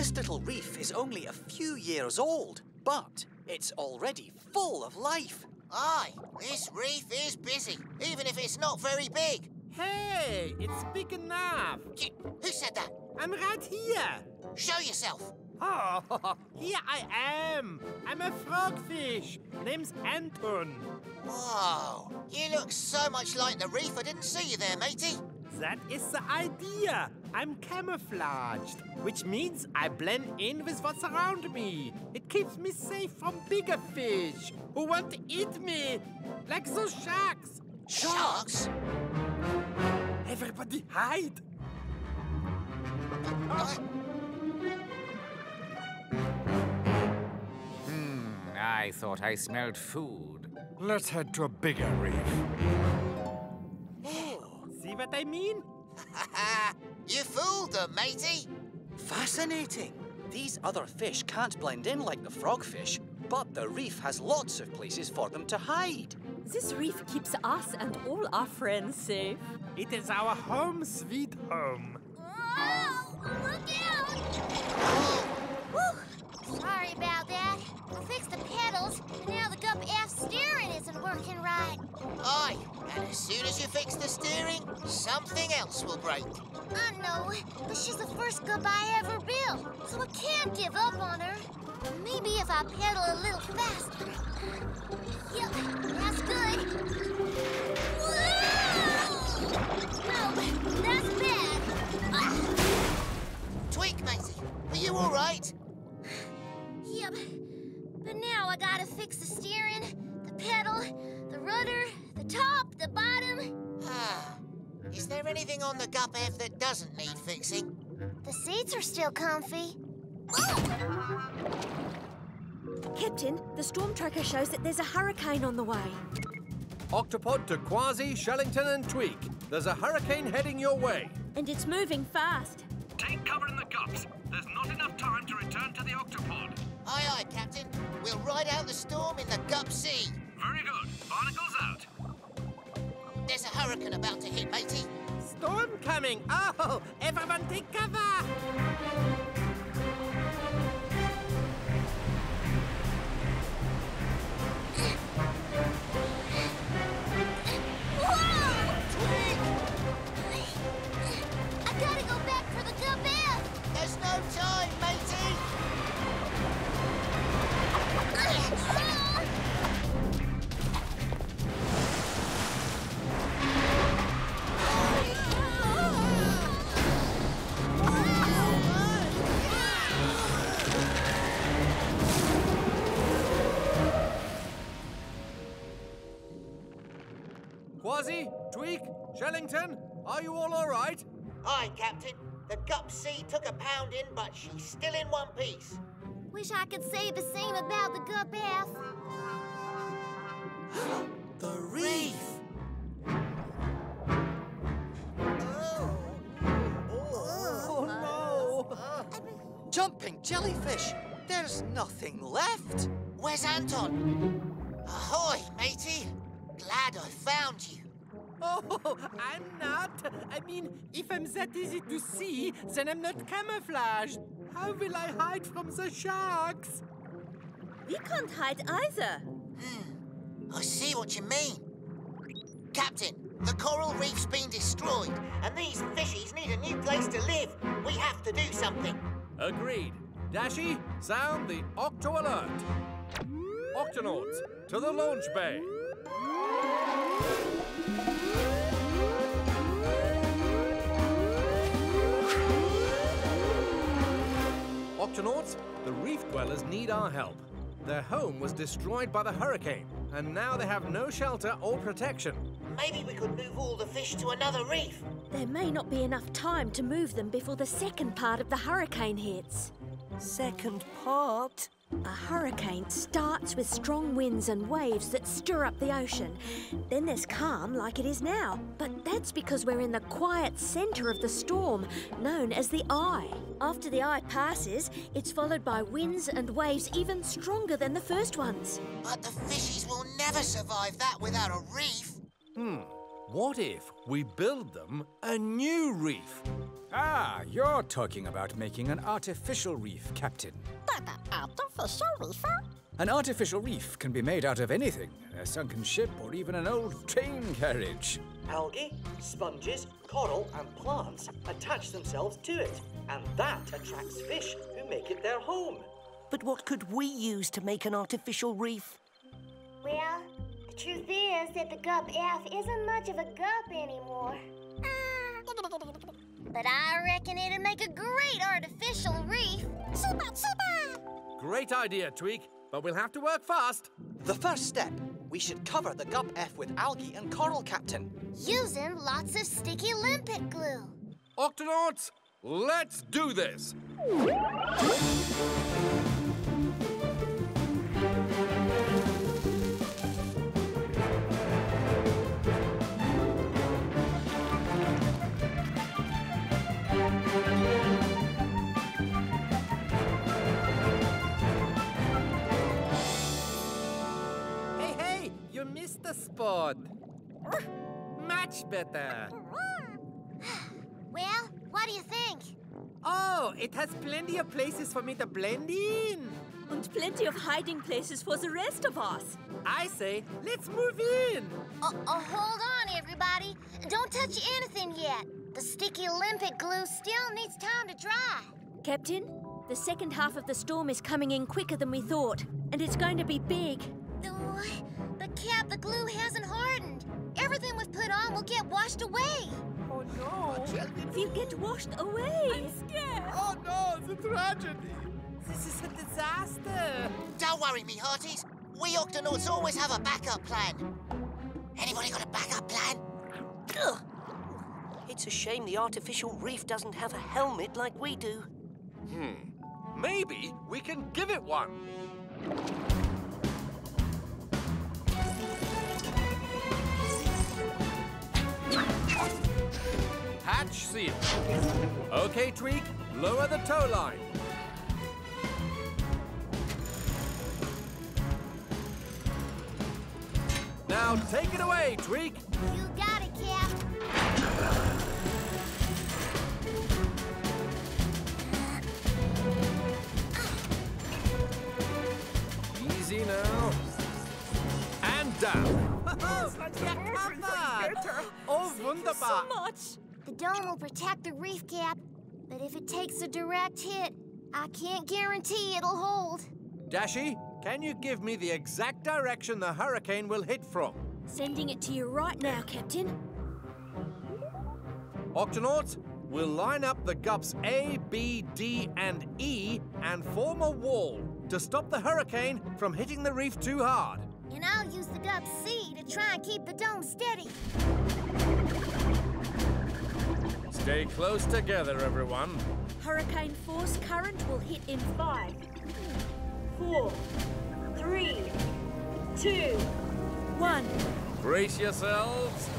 This little reef is only a few years old, but it's already full of life. Aye, this reef is busy, even if it's not very big. Hey, it's big enough. Gee, Who said that? I'm right here. Show yourself. Oh, here I am. I'm a frogfish. Name's Anton. Whoa, you look so much like the reef, I didn't see you there, matey. That is the idea. I'm camouflaged, which means I blend in with what's around me. It keeps me safe from bigger fish who want to eat me, like those sharks. Sharks? Everybody hide. Uh, I thought I smelled food. Let's head to a bigger reef. See what I mean? you fooled them, matey. Fascinating. These other fish can't blend in like the frogfish, but the reef has lots of places for them to hide. This reef keeps us and all our friends safe. It is our home, sweet home. Something else will break. I know, but she's the first Gup I ever built, so I can't give up on her. Maybe if I pedal a little faster. Yep, that's good. Whoa! No, that's bad. Ah, Tweak, matey, are you all right? yep, but now I gotta fix the steering, there anything on the Gup F that doesn't need fixing? The seats are still comfy. Captain, the storm tracker shows that there's a hurricane on the way. Octopod to Kwazii, Shellington and Tweak. There's a hurricane heading your way. And it's moving fast. Take cover in the gups. There's not enough time to return to the octopod. Aye, aye, Captain. We'll ride out the storm in the Gup C. Very good. Barnacles out. There's a hurricane about to hit, matey. Storm coming. Oh, everyone take cover. Kwazii, Tweak, Shellington, are you all all right? Aye, Captain. The Gup C took a pounding, but she's still in one piece. Wish I could say the same about the Gup F. The reef! Oh no! Jumping jellyfish! There's nothing left! Where's Anton? Ahoy, matey. Glad I found you. Oh, I'm not. I mean, if I'm that easy to see, then I'm not camouflaged. How will I hide from the sharks? We can't hide either. Hmm. I see what you mean. Captain, the coral reef's been destroyed, and these fishies need a new place to live. We have to do something. Agreed. Dashi, sound the Octo Alert. Octonauts, to the launch bay. Octonauts, the reef dwellers need our help. Their home was destroyed by the hurricane, and now they have no shelter or protection. Maybe we could move all the fish to another reef. There may not be enough time to move them before the second part of the hurricane hits. Second part? A hurricane starts with strong winds and waves that stir up the ocean. Then there's calm like it is now. But that's because we're in the quiet centre of the storm, known as the eye. After the eye passes, it's followed by winds and waves even stronger than the first ones. But the fishies will never survive that without a reef. Hmm. What if we build them a new reef? Ah, you're talking about making an artificial reef, Captain. But an artificial reef? An artificial reef can be made out of anything a sunken ship or even an old train carriage. Algae, sponges, coral, and plants attach themselves to it, and that attracts fish who make it their home. But what could we use to make an artificial reef? Well, the truth is that the Gup F isn't much of a gup anymore. But I reckon it'd make a great artificial reef. Super, super! Great idea, Tweak, but we'll have to work fast. The first step, we should cover the Gup F with algae and coral, Captain. Using lots of sticky limpet glue. Octonauts, let's do this. The spot. Much better. Well, what do you think? Oh, it has plenty of places for me to blend in. And plenty of hiding places for the rest of us. I say, let's move in. Oh, oh, hold on, everybody. Don't touch anything yet. The sticky limpet glue still needs time to dry. Captain, the second half of the storm is coming in quicker than we thought, and it's going to be big. Oh, but Cap, the glue hasn't hardened. Everything we've put on will get washed away. Oh no. We'll get washed away. I'm scared. Oh no, it's a tragedy. This is a disaster. Don't worry, me hearties. We Octonauts always have a backup plan. Anybody got a backup plan? Ugh. It's a shame the artificial reef doesn't have a helmet like we do. Hmm. Maybe we can give it one. Hatch seal. Okay, Tweak, lower the tow line. Now take it away, Tweak. You got it, Cap. Easy now. And down. Oh, wunderbar. much. The dome will protect the reef cap, but if it takes a direct hit, I can't guarantee it'll hold. Dashi, can you give me the exact direction the hurricane will hit from? Sending it to you right now, Captain. Octonauts, we'll line up the gups A, B, D, and E and form a wall to stop the hurricane from hitting the reef too hard. And I'll use the Gup C to try and keep the dome steady. Stay close together, everyone. Hurricane force current will hit in five, four, three, two, one. Brace yourselves.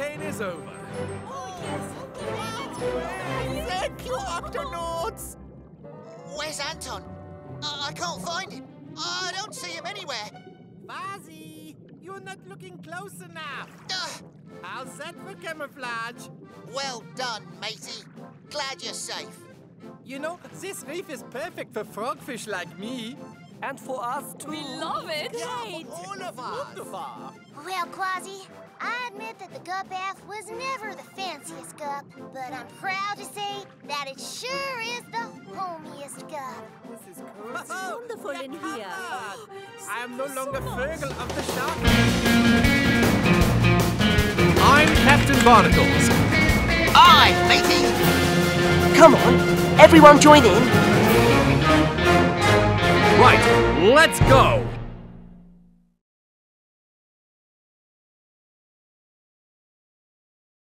Hurricane is over. Thank you, Octonauts. Where's Anton? I, I can't find him. I don't see him anywhere. Fuzzy, you're not looking close enough. Ugh. How's that for camouflage? well done, matey. Glad you're safe. You know, this reef is perfect for frogfish like me. And for us too. We Love it. Great. All of us. Well, Kwazii, I admit that the Gup F was never the fanciest Gup, but I'm proud to say that it sure is the homiest Gup. This is cool. It's wonderful in here. I am no longer Vögel of the shark. I'm Captain Barnacles, Aye, matey. Come on, everyone join in. Right, let's go!